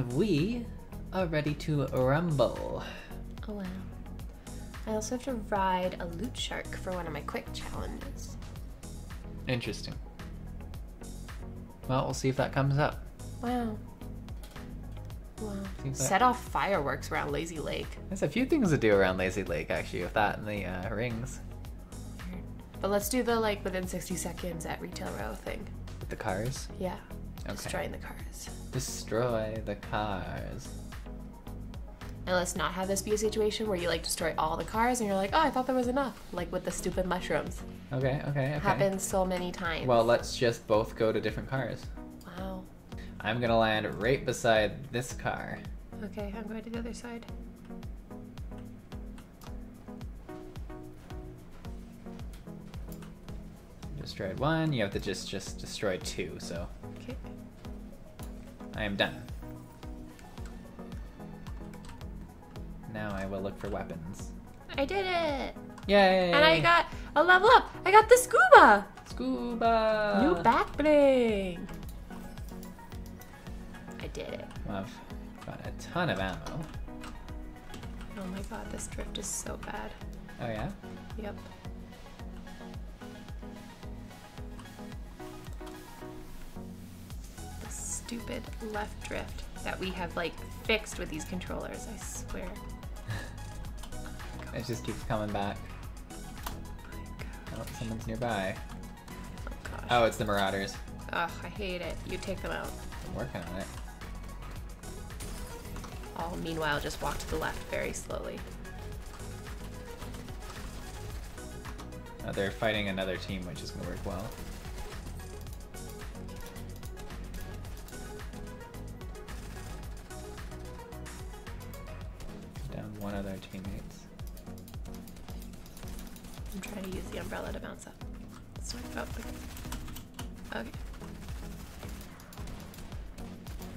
And we are ready to rumble. Oh wow. I also have to ride a loot shark for one of my quick challenges. Interesting. Well, we'll see if that comes up. Wow. Wow. Like- Set off fireworks around Lazy Lake. There's a few things to do around Lazy Lake, actually, with that and the uh, rings. But let's do the like within 60 seconds at Retail Row thing. With the cars. Yeah. Okay. Destroying the cars. Destroy the cars. And let's not have this be a situation where you like destroy all the cars and you're like, oh, I thought there was enough. Like with the stupid mushrooms. Okay, okay, okay. Happens so many times. Well, let's just both go to different cars. wow. I'm gonna land right beside this car. Okay, I'm going to the other side. Destroyed one. You have to just just destroy two. So Okay. I am done. Now I will look for weapons. I did it! Yay! And I got a level up! I got the scuba! scuba. New back bling! I did it. Well, I've got a ton of ammo. Oh my god, this drift is so bad. Oh yeah. Yep. Stupid left drift that we have like fixed with these controllers, I swear. It just keeps coming back. Oh, someone's nearby. Oh gosh. Oh, it's the Marauders. Ugh, I hate it. You take them out. I'm working on it. All meanwhile just walk to the left very slowly. Uh, they're fighting another team, which is gonna work well. Teammates. I'm trying to use the umbrella to bounce up. So, oh, okay. Okay.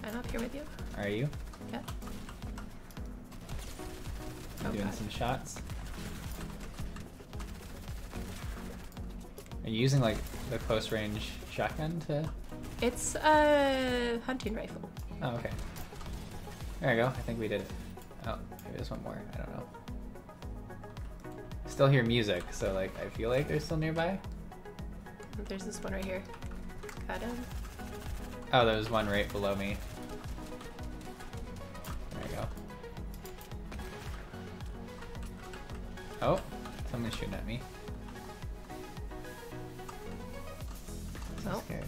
I'm up here with you. Are you? Yeah. You Oh, doing God. some shots? Are you using like the close range shotgun to? It's a hunting rifle. Oh, okay. There we go. I think we did. it. Oh, maybe there's one more. I don't know. Still hear music, so like I feel like they're still nearby. There's this one right here. Got him. Oh, there's one right below me. There you go. Oh, someone's shooting at me. So Oh. scared.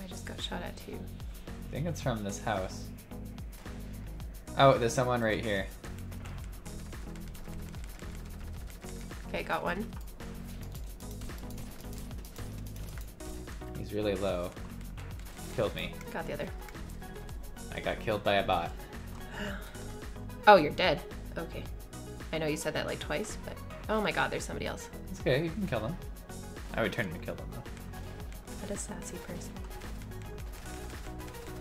I just got shot at too. I think it's from this house. Oh, there's someone right here. Okay, got one. He's really low. Killed me. Got the other. I got killed by a bot. Oh, you're dead. Okay. I know you said that like twice, but oh my god, there's somebody else. It's okay, you can kill them. I would turn to kill them though. What a sassy person.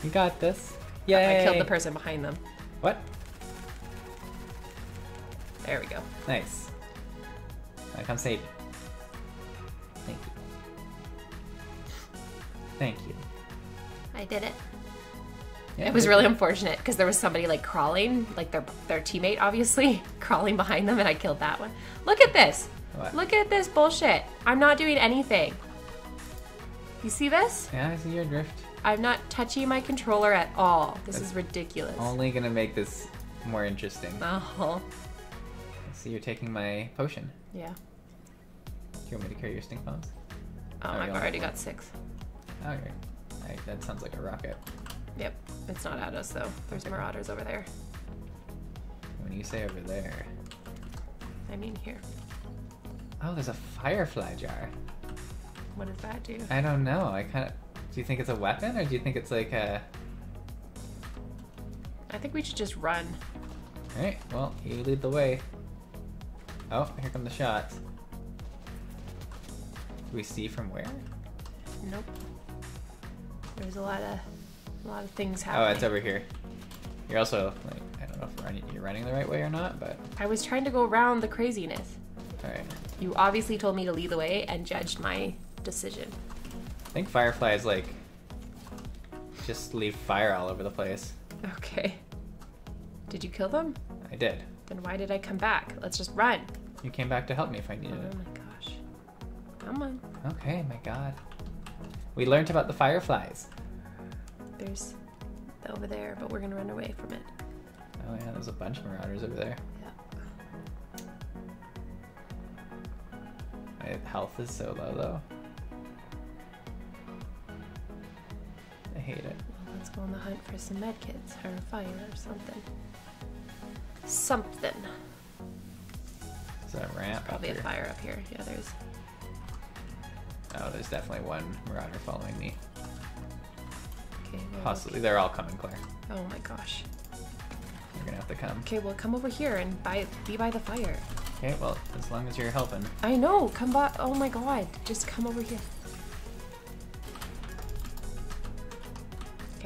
You got this. Oh, Yay! I killed the person behind them. What? There we go. Nice. I come save. Thank you. Thank you. I did it. Yeah, It was really unfortunate because there was somebody like crawling, like their their teammate obviously crawling behind them, and I killed that one. Look at this. What? Look at this bullshit. I'm not doing anything. You see this? Yeah, I see your drift. I'm not touching my controller at all. This That's is ridiculous. Only gonna make this more interesting. Oh, See you're taking my potion. yeah. Do you want me to carry your stink bombs? Oh, um, Oh, I've already got six. Oh, okay. Alright, that sounds like a rocket. Yep. It's not at us though. There's marauders over there. When you say over there. I mean here. Oh, there's a firefly jar. What does that do? I don't know. I kind of. Do you think it's a weapon, or do you think it's like a? I think we should just run. All right. Well, you lead the way. Oh, here come the shots. Do we see from where? Nope. There's a lot of a lot of things happening. Oh, it's over here. You're also like I don't know if running, you're running the right way or not, but I was trying to go around the craziness. all right. You obviously told me to lead the way and judged my decision. I think fireflies like just leave fire all over the place. Okay. Did you kill them? I did. Then why did I come back? Let's just run. You came back to help me if I Oh needed it. Oh my gosh. Come on. Okay, my god. We learned about the fireflies. There's the over there, but we're gonna run away from it. Oh yeah, there's a bunch of marauders over there. Yeah. My health is so low though. On the hunt for some medkits or a fire or something. Something. Is that a ramp? up Probably a here? fire up here. Yeah, there's. Oh, there's definitely one marauder following me. Okay. Well, Possibly. They're all coming, Claire. Oh my gosh. You're gonna have to come. Okay, well, come over here and by, be by the fire. Okay, well, as long as you're helping. I know. Come by. Oh my god. Just come over here.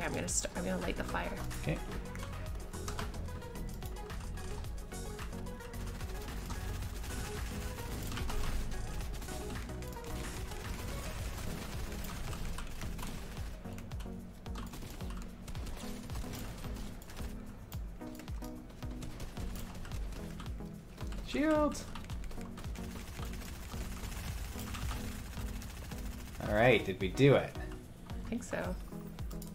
Okay, I'm gonna start. I'm gonna light the fire. Okay. Shields. All right, did we do it? I think so.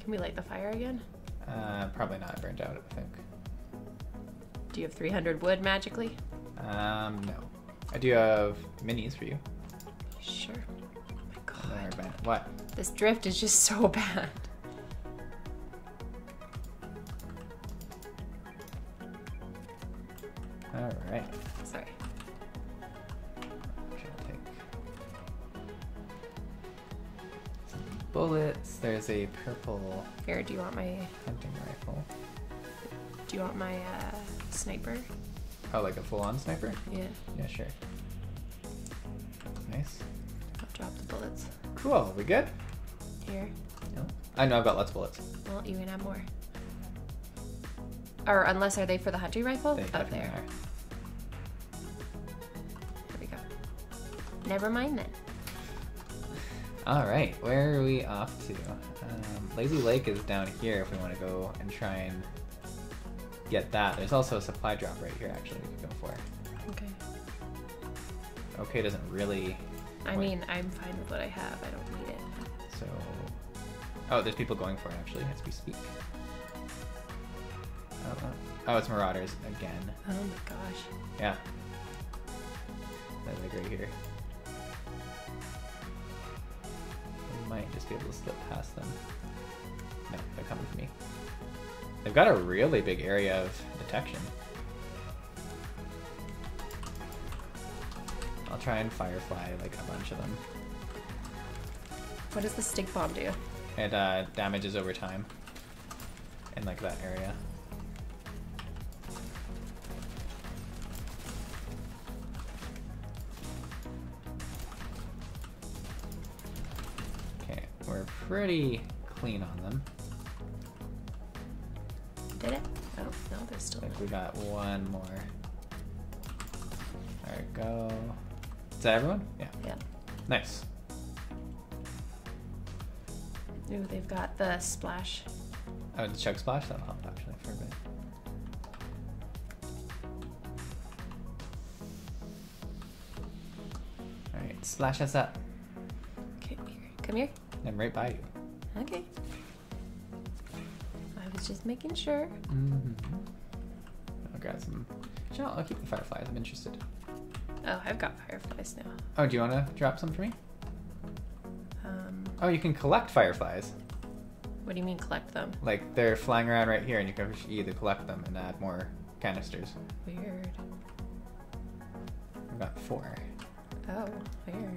Can we light the fire again? Uh, probably not. I burned out. I think. Do you have 300 wood magically? Um, no. I do have minis for you. Sure. Oh my god. What? This drift is just so bad. All right. Sorry. Bullets. There's a purple Here, do you want my hunting rifle. do you want my uh, sniper? Oh, like a full-on sniper? Yeah. Yeah, sure. Nice. I'll drop the bullets. Cool. We good? Here. No. I know I've got lots of bullets. Well, you can have more. Or unless are they for the hunting rifle? They Up there. are. There we go. Never mind then. All right. Where are we off to? Um, Lazy Lake is down here if we want to go and try and get that. There's also a supply drop right here. Actually, we could go for. Okay. Okay, doesn't really. I mean, I'm fine with what I have. I don't need it. So, oh, there's people going for it actually as we speak. Oh, oh. oh it's Marauders again. Oh my gosh. Yeah, they're like right here. Might just be able to slip past them. No, they're coming for me. They've got a really big area of detection. I'll try and firefly like a bunch of them. What does the stink bomb do? It uh, damages over time in like that area. We're pretty clean on them. Did it? Oh no, there's I still. think we got one more. There we go. Is that everyone? Yeah. Yeah. Nice. Ooh, they've got the splash. Oh, the chug splash? That'll help actually for a bit. Alright, splash us up. Okay, here. Come here. I'm right by you. Okay. I was just making sure. Mm-hmm. I'll grab some. Sure, I'll keep the fireflies. I'm interested. Oh, I've got fireflies now. Oh, do you want to drop some for me? Um, Oh, you can collect fireflies. what do you mean collect them? Like they're flying around right here, and you can either collect them and add more canisters. Weird. I've got four. Oh, weird.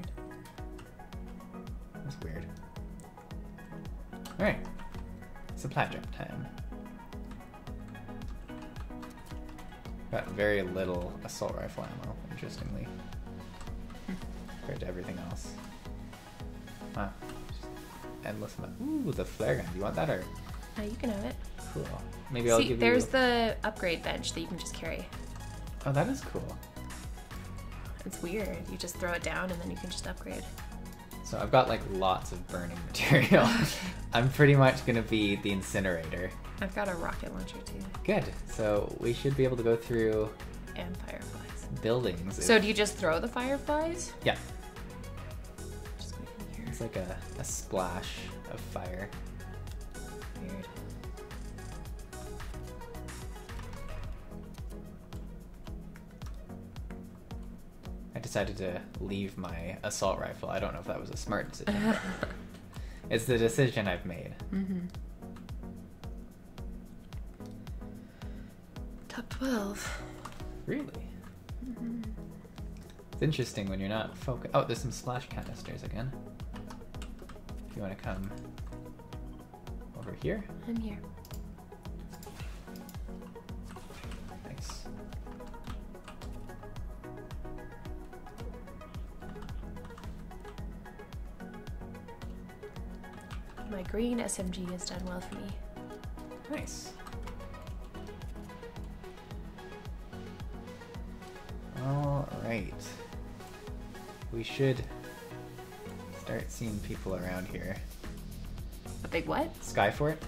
Alright. Supply drop time. Got very little assault rifle ammo, interestingly. Compared to everything else. Wow. Just endless amount. Ooh, the flare gun. Do you want that or No, you can have it. cool? Maybe I'll See, give there's you the upgrade bench that you can just carry. Oh that is cool. It's weird. You just throw it down and then you can just upgrade. So I've got like lots of burning material. I'm pretty much gonna be the incinerator. I've got a rocket launcher too, Good. So we should be able to go through and fireflies. buildings. So if- do you just throw the fireflies? yeah, Just go in here. it's like a, a splash of fire. Decided to leave my assault rifle. I don't know if that was a smart decision. it's the decision I've made. mm-hmm. Top twelve. Really? It's interesting when you're not focused. Oh, there's some splash canisters again. If you want to come over here, I'm here. nice. My green SMG has done well for me. Nice. All right. We should start seeing people around here. A big what? Sky fort?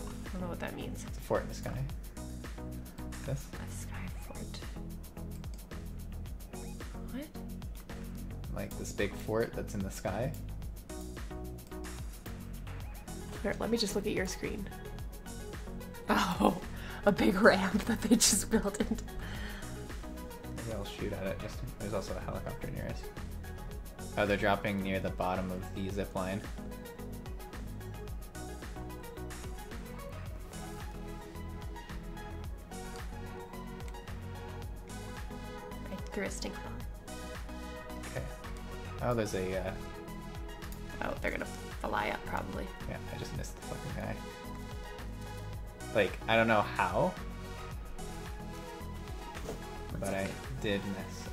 I don't know what that means. It's a fort in the sky. This? A sky fort. What? Like this big fort that's in the sky? Here, let me just look at your screen. Oh, a big ramp that they just built into. Maybe I'll shoot at it. Just there's also a helicopter near us. Oh, they're dropping near the bottom of the zip line. I threw a stink bomb. Okay. Oh, there's a. Uh, Oh, they're gonna fly up probably. yeah, I just missed the fucking guy. Like I don't know how, but I did miss.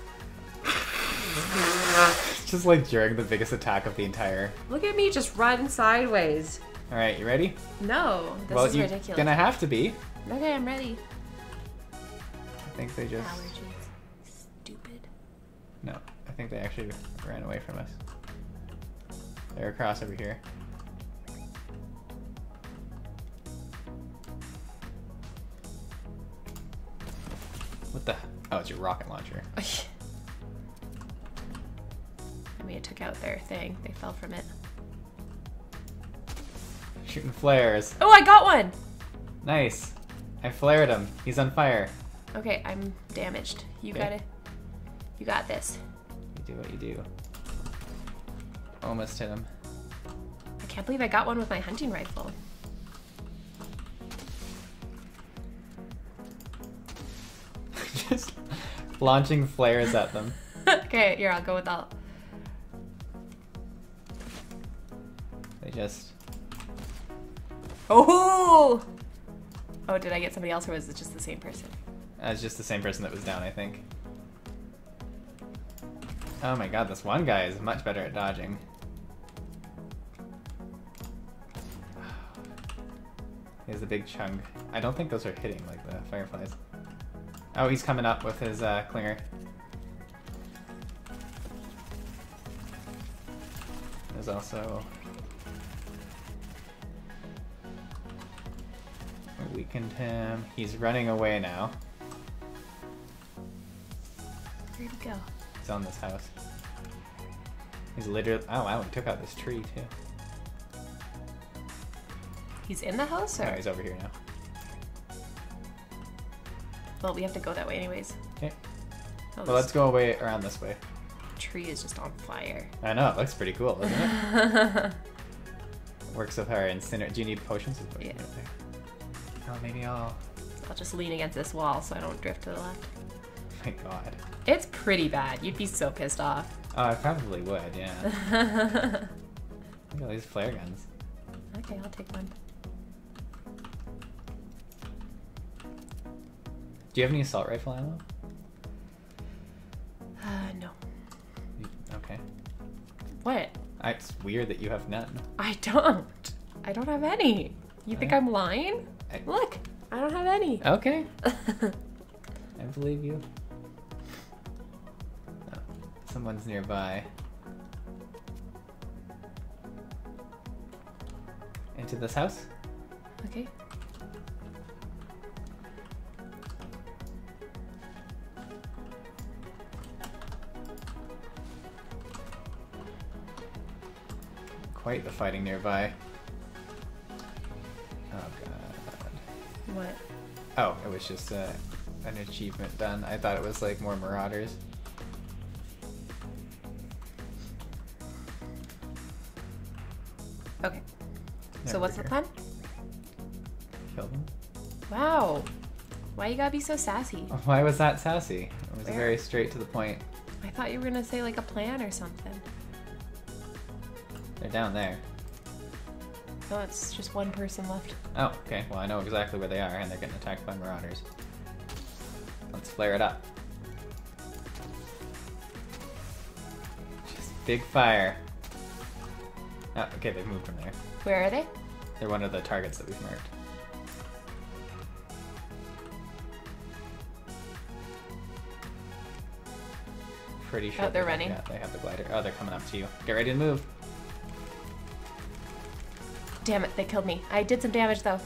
just like during the biggest attack of the entire. Look at me just run sideways. All right, you ready? No, this well, is you're ridiculous. gonna have to be. Okay, I'm ready. I think they just. Allergies. Stupid. No, I think they actually ran away from us. They're across over here. What the? Oh, it's your rocket launcher. I mean, it took out their thing. They fell from it. Shooting flares. Oh, I got one! Nice. I flared him. He's on fire. Okay, I'm damaged. You Okay. got it. You got this. You do what you do. Almost hit him. I can't believe I got one with my hunting rifle. Just launching flares at them. okay, here, I'll go with all. They just. Oh! Oh, did I get somebody else or was it just the same person? Uh, it's just the same person that was down, I think. Oh my god, this one guy is much better at dodging. He has a big chunk. I don't think those are hitting like the fireflies. Oh, he's coming up with his uh, clinger. There's also. We weakened him. He's running away now. Where'd he go? He's on this house. He's literally. Oh wow, he took out this tree too. He's in the house or? No, he's over here now. Well, we have to go that way anyways. Okay. Oh, Well, let's go away around this way. tree is just on fire. I know, it looks pretty cool, doesn't it? Works with our incinerator. Do you need potions? Potions Yeah. right. Oh, maybe I'll. I'll just lean against this wall so I don't drift to the left. My god. It's pretty bad. You'd be so pissed off. Oh, I probably would, yeah. Look at all these flare guns. Okay, I'll take one. Do you have any assault rifle ammo? Uh, no. Okay. What? It's weird that you have none. I don't. I don't have any. You think Right. I'm lying? I- Look, I don't have any. Okay, I believe you. Oh, someone's nearby. Into this house? okay. Quite the fighting nearby. Oh god. What? Oh, it was just uh, an achievement done. I thought it was like more marauders. Okay. Yeah, so what's the plan? Kill them. Wow. Why you gotta be so sassy? Why was that sassy? It was Where? very straight to the point. I thought you were gonna say like a plan or something. Down there. No, it's just one person left. Oh, okay. Well, I know exactly where they are, and they're getting attacked by marauders. Let's flare it up. Just big fire. Oh, okay, they've moved from there. Where are they? They're one of the targets that we've marked. Pretty sure. Oh, they're they- running. Yeah, they have the glider. Oh, they're coming up to you. Get ready to move. Damn it, they killed me. I did some damage though.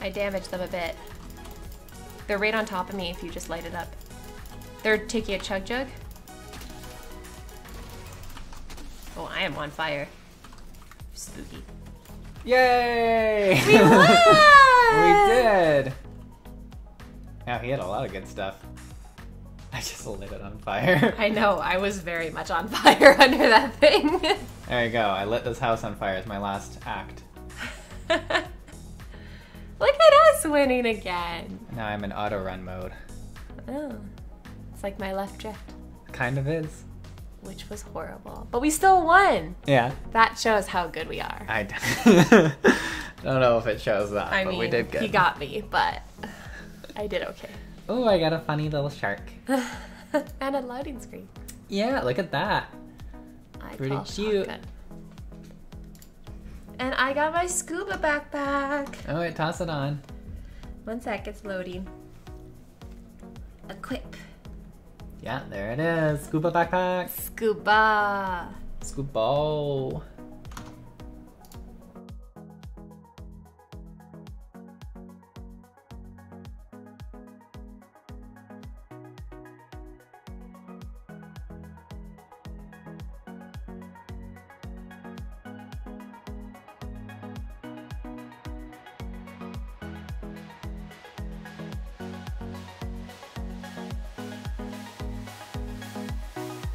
I damaged them a bit. They're right on top of me if you just light it up. They're taking a chug jug. Oh, I am on fire. Spooky. Yay! We won! we did. Yeah, he had a lot of good stuff. I just lit it on fire. I know, I was very much on fire under that thing. there you go. I lit this house on fire as my last act. Look at us winning again. Now I'm in auto run mode. Oh, it's like my left drift, Kind of is. which was horrible. But we still won. Yeah. That shows how good we are. I don't know if it shows that, I but mean, we did good. he got me, but I did okay. Oh, I got a funny little shark. and a loading screen. Yeah, look at that. I Pretty cute. shotgun. And I got my scuba backpack. Oh, wait, toss it on. One sec, it's loading. Equip. Yeah, there it is. Scuba backpack. Scuba. Scuba.